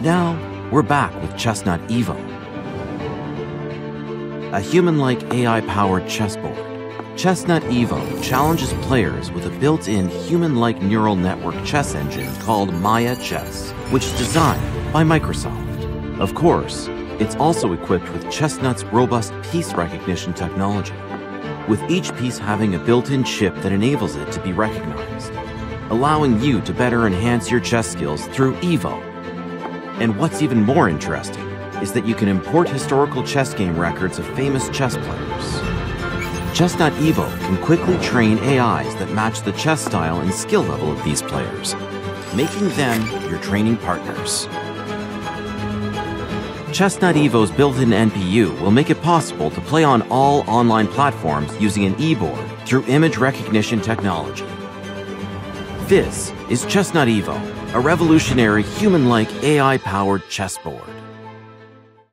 Now, we're back with Chessnut Evo, a human like AI powered chessboard. Chessnut Evo challenges players with a built in human like neural network chess engine called Maia Chess, which is designed by Microsoft. Of course, it's also equipped with Chessnut's robust piece recognition technology, with each piece having a built in chip that enables it to be recognized, allowing you to better enhance your chess skills through Evo. And what's even more interesting is that you can import historical chess game records of famous chess players. Chessnut Evo can quickly train AIs that match the chess style and skill level of these players, making them your training partners. Chessnut Evo's built-in NPU will make it possible to play on all online platforms using an e-board through image recognition technology. This is Chessnut Evo, a revolutionary human-like AI-powered chessboard.